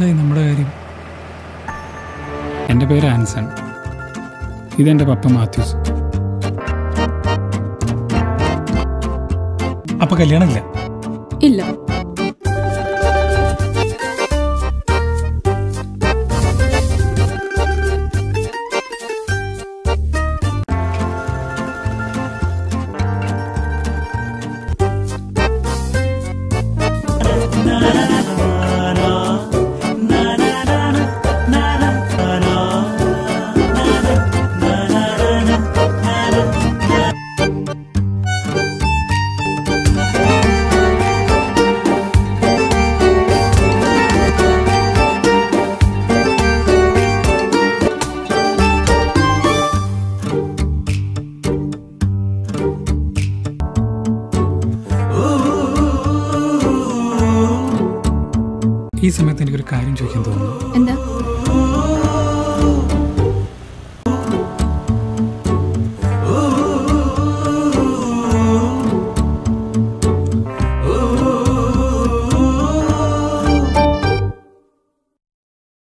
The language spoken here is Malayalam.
എന്തായി നമ്മുടെ കാര്യം? എന്റെ പേര് ആൻസൺ. ഇതെന്റെ പപ്പ മാത്യൂസ്. അപ്പൊ കല്യാണമില്ല? ഇല്ല. ഈ സമയത്ത് എനിക്കൊരു കാര്യം ചോദിക്കാൻ തോന്നുന്നു. എന്താ?